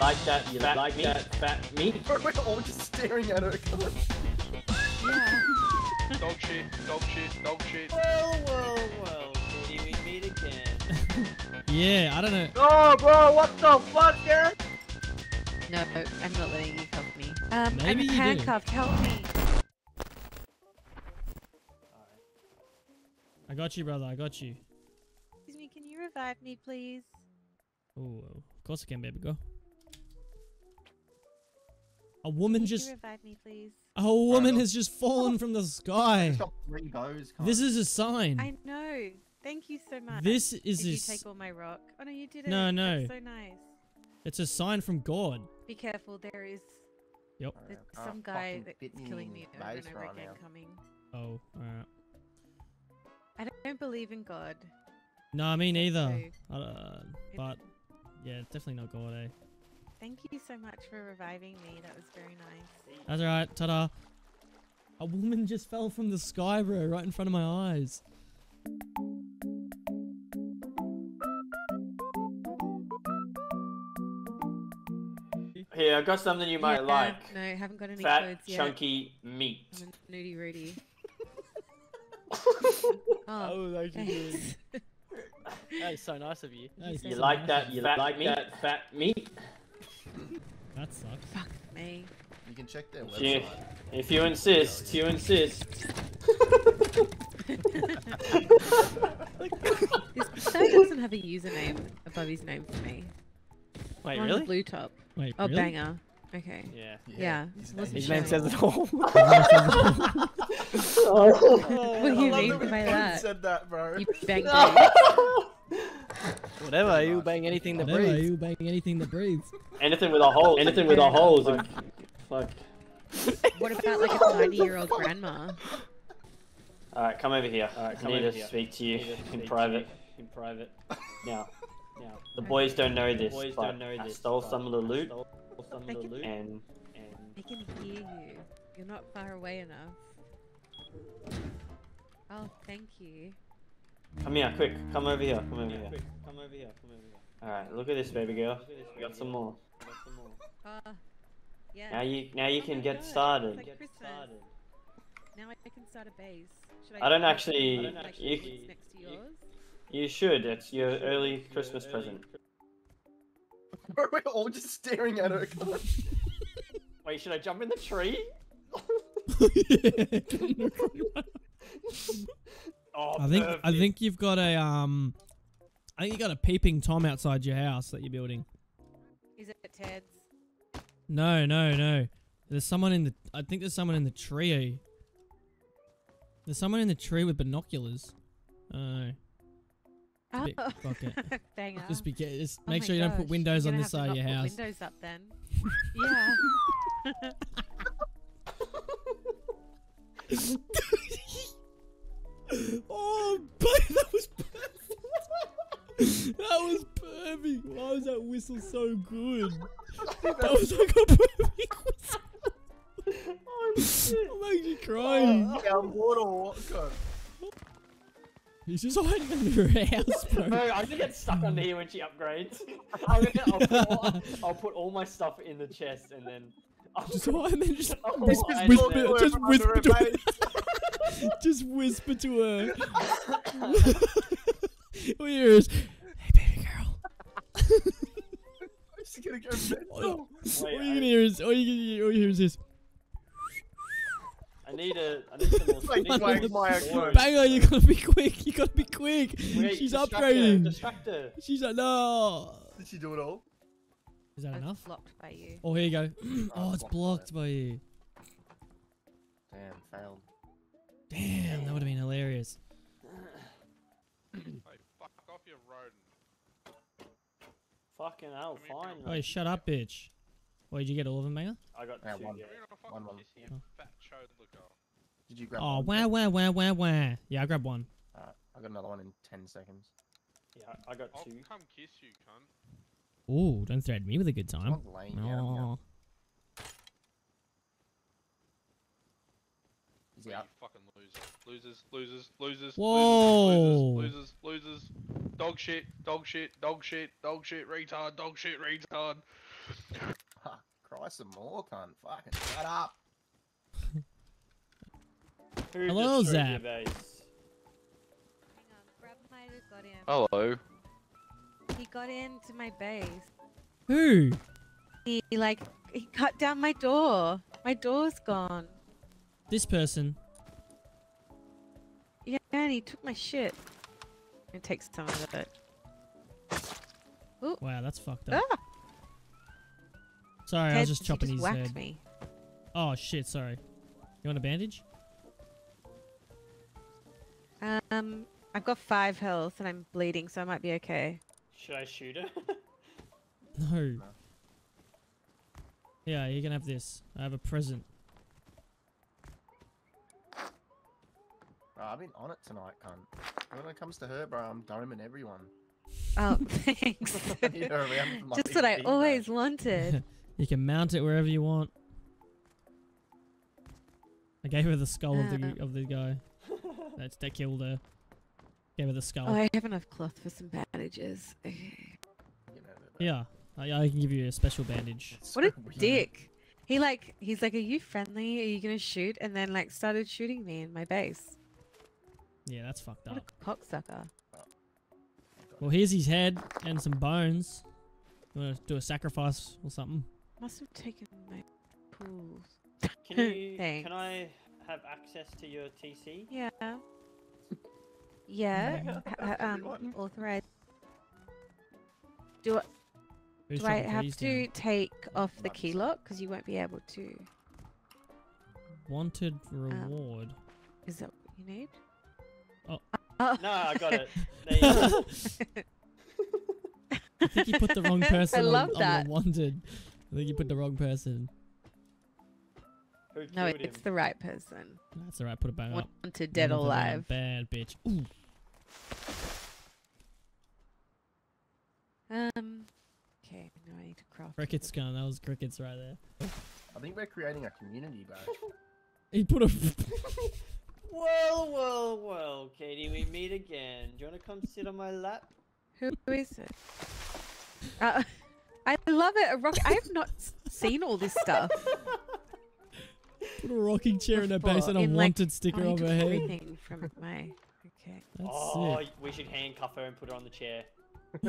Like that, you fat like meat? that fat meat? Bro, we're all just staring at her. Yeah. Dog shit, dog shit, dog shit. Well, well, well, Kitty, we meet again. Yeah, I don't know. Oh, bro, what the fuck, man? No, I'm not letting you cuff me. Um, Maybe I'm you do. handcuffed. Help me. I got you, brother. I got you. Excuse me. Can you revive me, please? Oh, of course I can, baby. Go. A woman Can just. you revive me, please? A woman has just fallen from the sky. It's three goes. This is a sign. I know. Thank you so much. This is Did a you take all my rock? Oh no, you didn't. No, That's no. so nice. It's a sign from God. Be careful. There is Yep. there's Oh, some guy fucking that's killing me over and over right again now. coming. Oh, alright. I don't, don't believe in God. No, me neither. So- Uh, but yeah, definitely not God, eh? Thank you so much for reviving me. That was very nice. That's alright. Ta-da. A woman just fell from the sky, bro, right in front of my eyes. Here, I've got something you might Yeah, like. No, I haven't got any Fat, clothes yet. chunky meat. I'm nudie Rudy. oh, Oh, actually good. That is so nice of you. That is You so like nice. that? You like that fat meat? That sucks. Fuck me. You can check their If you, website. if you insist, you insist. This guy doesn't have a username above his name for me. Wait, On really? Blue top. Wait, Oh, really? banger. Okay. Yeah. Yeah, His wasn't His name says it all. What What do you mean by that? said that, bro. You banged it. Whatever, you bang anything that Whatever, breathes. you bang anything that breathes. Anything with a hole. Anything with a hole is a fuck. What about like a 90 year old grandma? Alright, come over here. Alright, come I need over to here. speak to you in speak to private. In private. Now, Now, the boys don't know this, The boys but don't know I this. stole but some of the I loot, stole some of They the can- loot. and And I can hear you. You're not far away enough. Oh, thank you. come here, quick, come over here, come over yeah, here. quick, come over here. Come over here. Alright, look at this, baby girl. Look at this, We got baby some more. We got some more. Uh, yeah. Now you, now you Oh can get God. started. Like Get started. Now I can start a base. Should I don't actually- I don't next you- next to yours? You should. It's your Should. early your Christmas early present. Bro, we're all just staring at her. Wait, should I jump in the tree? Oh, I think I think you've got a um I think you got a peeping tom outside your house that you're building. Is it Ted's? No, no, no. There's someone in the I think there's someone in the tree. There's someone in the tree with binoculars. Oh. Oh, fuck it. banger. Just be just Oh make sure you don't put windows you're on this side of your house. Windows up then. yeah. He's just hiding under her house, bro. No, I'm gonna get stuck under here when she upgrades. I'm gonna, I'll, put all, I'll put all my stuff in the chest and then. I'll Just hide and then just I'll whisper, whisper, just whisper to her. just whisper to her. all you hear is, "Hey, baby girl." I'm just gonna go mental. all you can hear is, all you can hear, all you hear is this. I need a. I need some more. Like I need Mike some more Myers. storage. Banger, you gotta be quick. You gotta be quick. Wait, She's distract her, upgrading. Distract her. She's like, no. Did she do it all? Is that That's enough? blocked by you. Oh, here you go. Oh, oh, it's blocked blocked by you. Damn, failed. Damn, that would have been hilarious. Hey, fuck off your rodent. Fucking hell, fine. Oh, shut up, bitch. Wait, did you get all of them, Banger? I got Yeah, two. one. yeah. You're gonna fucking One, one. kiss you, Oh. fat chode looker. Did you grab Oh, one? wah, wah, wah, wah, wah. Yeah, I grabbed one. Alright, I got another one in 10 seconds. Yeah, I got I'll two. come kiss you, cunt. Ooh, don't threaten me with a good time. Someone's laying down here. Oh, Is he You up? fucking losers. Losers, losers, losers, Whoa. losers, losers, losers, losers. Dog shit, dog shit, dog shit, dog shit, retard, dog shit, retard. Cry some more, cunt. Fucking shut up. Hello, destroyed Zap. Hang on, Brad might have got in. Hello. He got into my base. Who? He like he cut down my door. My door's gone. This person. Yeah, and he took my shit. It takes some of it. Wow, that's fucked up. Ah! Sorry, I was just he chopping just his whacked head. me. Oh shit, sorry. You want a bandage? Um, I've got five health and I'm bleeding, so I might be okay. Should I shoot her? No. Yeah, you can have this. I have a present. Bro, I've been on it tonight, cunt. When it comes to her, bro, I'm doming everyone. Oh, thanks. You know, around with my Just what I always wanted. You can mount it wherever you want. I gave her the skull of the Um. of the guy. That's that killed her. Gave her the skull. Oh, I have enough cloth for some bandages. Okay. You know, but- yeah, I, I can give you a special bandage. it's What a weird. dick. He like he's like, Are you friendly? Are you gonna shoot? And then like started shooting me in my base. Yeah, that's fucked What up. a cocksucker. Well, here's his head and some bones. You want to do a sacrifice or something? Must have taken my pools. Can you? Thanks. can I have access to your TC? Yeah. Yeah. Yeah, ha- ha- um, everyone. authorized. Do I, Who's do I have to down? take off the key lock? Because you won't be able to. Wanted Um, reward. Is that what you need? Oh. Oh. No, I got it. There you go. I think you put the wrong person I on, love on that. the wanted. I think you put the wrong person. Who No, it's him? the right person. That's alright, put it back up. Wanted dead or Wanted alive. Bad bitch. Ooh. Um. Okay, now I need to craft. Cricket's gun. That was crickets right there. I think we're creating a community, bro. He put a. Well, well, well, Katie, we meet again. Do you want to come sit on my lap? Who is it? Uh, I love it. A rock. I have not seen all this stuff. put a rocking chair in her base and a in, like, wanted sticker on her head. everything from my. Okay. That's oh, sick. we should handcuff her and put her on the chair.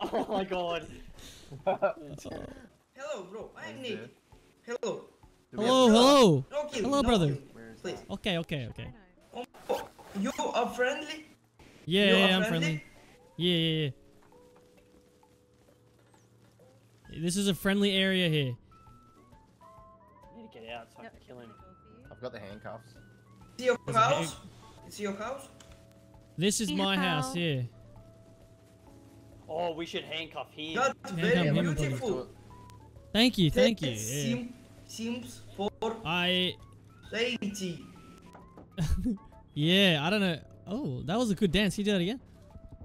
oh my god. Hello, bro. I'm Who's Nick. there? Hello. Do Hello, hello. No. Hello, no brother. Where is Please. Okay, okay, okay. Oh, you are friendly? Yeah, you yeah, are I'm friendly. Yeah, yeah, yeah. This is a friendly area here. I need to get out so I can kill him. I've got the handcuffs. It's your There's a house? egg. It's your house? This is my house Meow. here. Oh, we should handcuff him. That's Yeah, very come beautiful. Thank you, thank you. That Yeah. seem- seems for I lady. yeah, I don't know. Oh, that was a good dance. Can you do that again?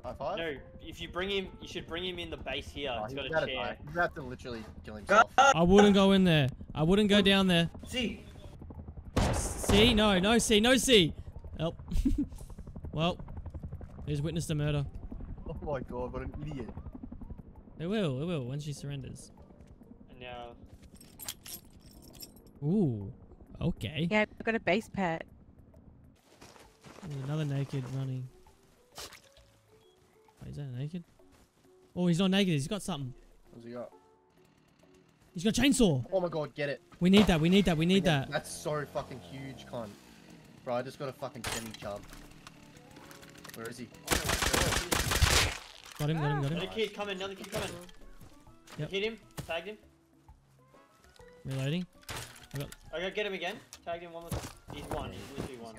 High five? No, if you bring him, you should bring him in the base here. Oh, It's he's got a to chair. die. He's about to literally kill himself. I wouldn't go in there. I wouldn't go down there. See, See, no, no, see, no, see. Help. well, he's witnessed a murder. Oh my god, what an idiot. It will, it will, when she surrenders. And now, Ooh, okay. Yeah, I've got a base pet. There's another naked running. Wait, is that naked? Oh, he's not naked. He's got something. What's he got? He's got a chainsaw. Oh my god, get it. We need that. We need that. We need that. That's so fucking huge, cunt. Bro, I just got a fucking semi chub. Where is he? Got him. Got him. Got him. another him. kid coming, another kid coming. Yep. Hit him, tagged him. Reloading. I gotta get him again. Tagged him one more time. He's one, he's literally one.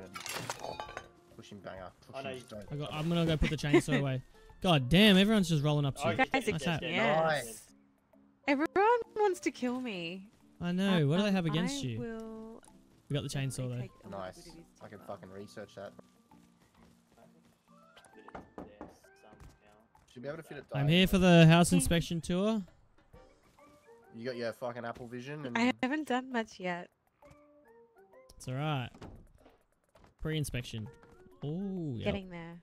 Push him banger. Push him no, you- straight. I got. I'm gonna go put the chainsaw away. God damn! Everyone's just rolling up to Oh, you. Guys, yes, it's- yes, yes, yes, Nice. Everyone wants to kill me. I know. What do they have Um, against I you? Will We got the chainsaw though. take a little Nice. bit of his I can fucking research that. Bit of there somehow. Should be able to fit it. I'm here for the house inspection tour. You got your fucking Apple Vision and I haven't done much yet. It's all right. Pre-inspection. Oh, yeah. Getting there.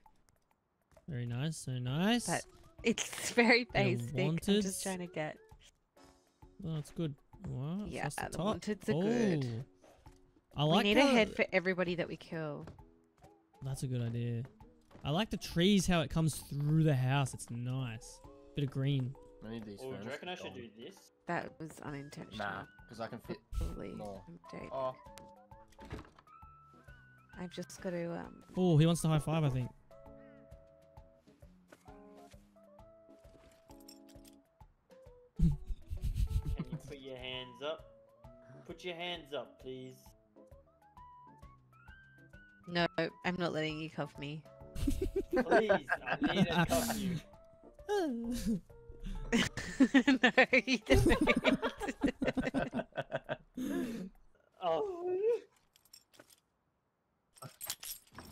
Very nice. So nice. But It's very Bit of basic. I'm just trying to get. Oh, that's good. What? Yeah, That's the the top. wanteds are good. Oh. I we need a head for everybody that we kill. That's a good idea. I like the trees, how it comes through the house. It's nice. Bit of green. I need these Oh, do you reckon I should do this? That was unintentional. Nah, because I can fit. Probably more. a mistake. Oh, I've just got to um. Oh, he wants to high five, I think. Put your hands up, please. No, I'm not letting you cuff me. Please, I need to cuff you. no, you don't. Oh.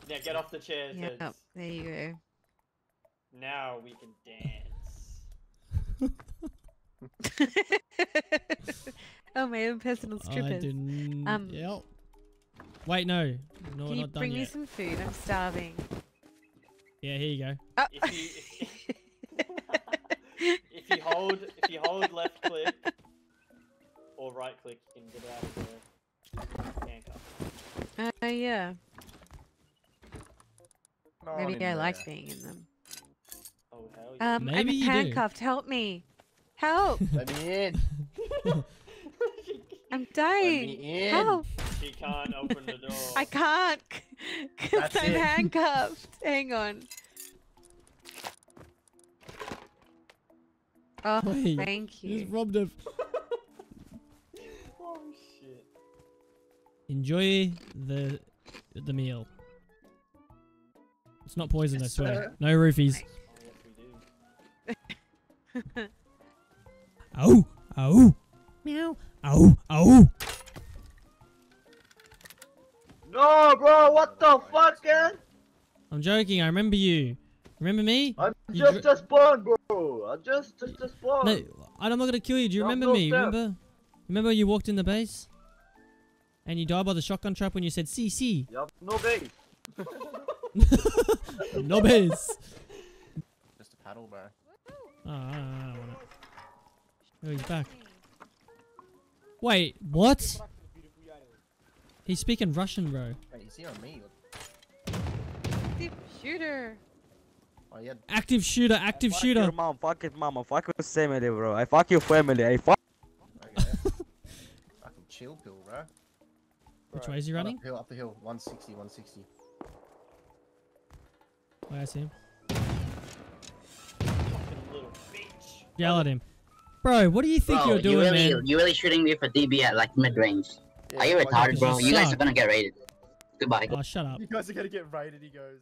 Now get off the chair. yeah, Teds. there you go. Now we can dance. Oh, my own personal I strippers. didn't. Um, yep. Wait, no. No, we're Can you not done bring me yet. some food? I'm starving. Yeah, here you go. Oh. If you if, if you hold if you hold left click or right click, you can get out of the handcuff. Oh yeah. no Maybe in I like being in them. Oh hell yeah! Um, Maybe I'm you do. handcuffed. Help me. Help! Let me in. I'm Let dying. me in. Help! she can't open the door. I can't, because I'm it. handcuffed. Hang on. Oh, Wait, thank Just you. robbed of. oh shit! Enjoy the the meal. It's not poison, I swear. sir. No roofies. Oh yes we do. Ow! Ow! Meow! Ow! Ow! No, bro, what the fuck, man? I'm joking. I remember you. Remember me? I'm You just dr- a spawn, bro. I'm just just a spawn. No, I'm not gonna kill you. Do you No, remember no, me? stop. Remember? Remember you walked in the base? And you died by the shotgun trap when you said CC. You have no base. no base. Just a paddle, bro. Oh, I don't, I don't want it. Oh, he's back. Wait, what? He's speaking Russian, bro. Wait, is he on me? Deep shooter. Oh, yeah. Active shooter, active fuck shooter. your mom, fuck it, mama, fuck your family, bro. I fuck your family. I fuck. Okay. Fucking chill pill, bro. Which way is he running? Up the hill, up the hill. 160, 160. Oh, I see him. Fucking little bitch. Yell at him. Bro, what do you think bro, you're doing, you really, man? you really shooting me for DB at like mid range. Yeah, Are you retarded, bro? you You guys are gonna get raided. Goodbye. Oh, shut up. You guys are gonna get raided, he goes.